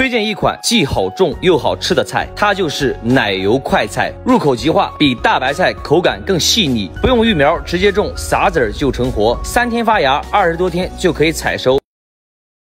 推荐一款既好种又好吃的菜它就是奶油快菜入口即化比大白菜口感更细腻不用育苗直接种撒籽儿就成活三天发芽二十多天就可以采收。